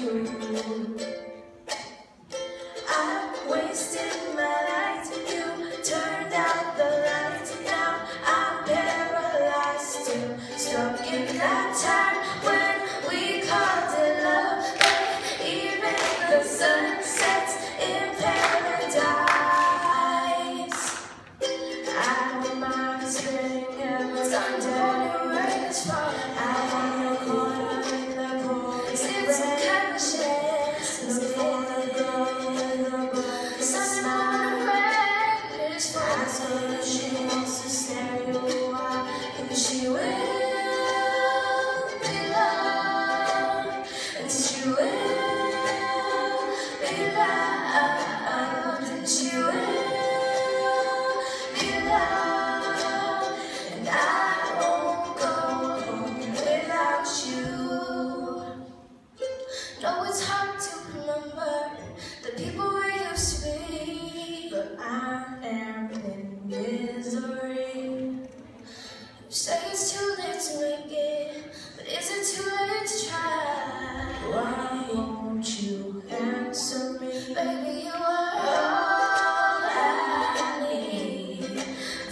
you.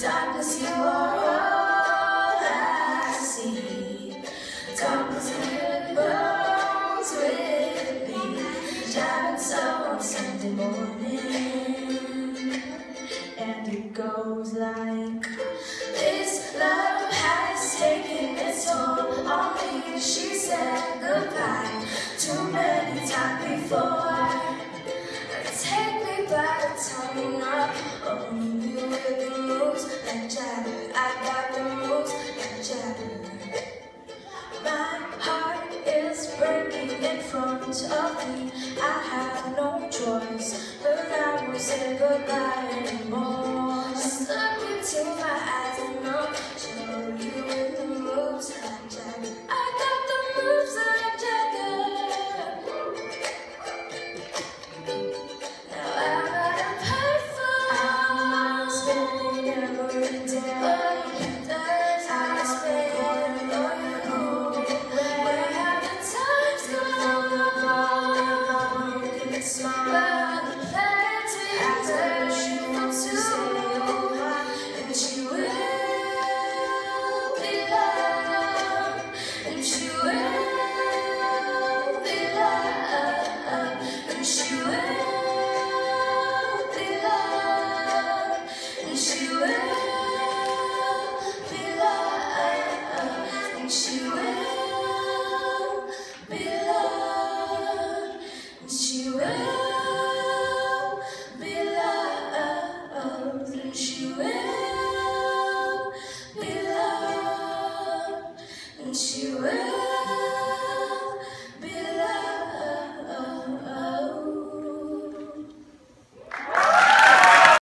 Darkness, you are all I see. Darkness really burns with me. Driving so on Sunday morning, and it goes like this: Love has taken its toll on me. She said goodbye front of me. I have no choice, but I won't say goodbye anymore. Just look into my eyes and I'll show you the moves like Jagger. I got the moves like Jagger. Now I gotta pay for I'm spending every day. you